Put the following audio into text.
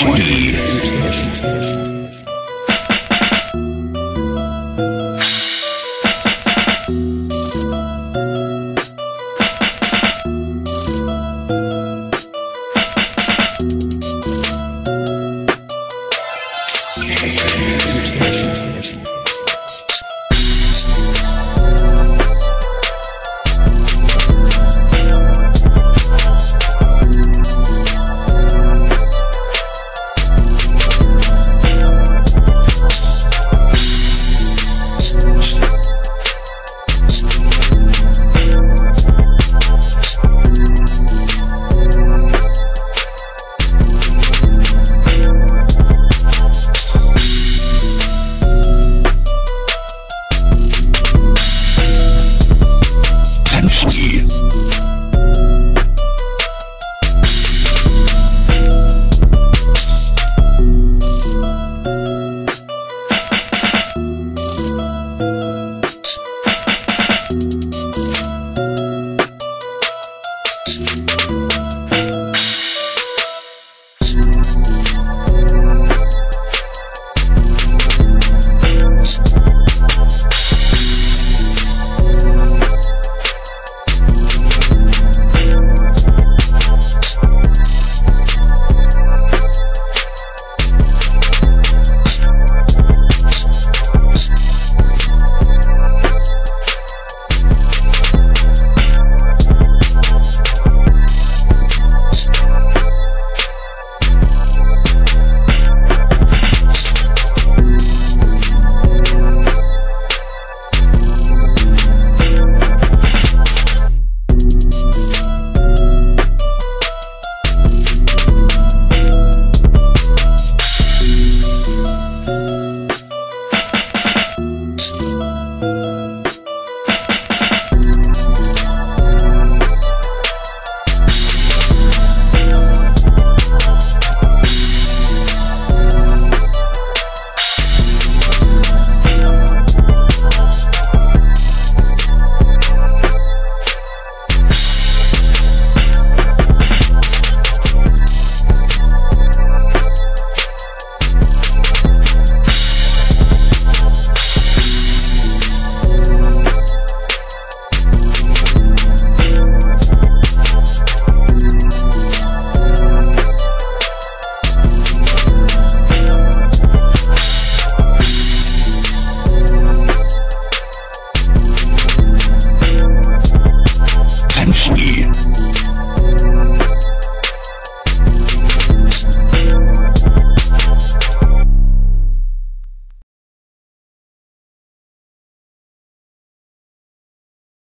Swede. Thank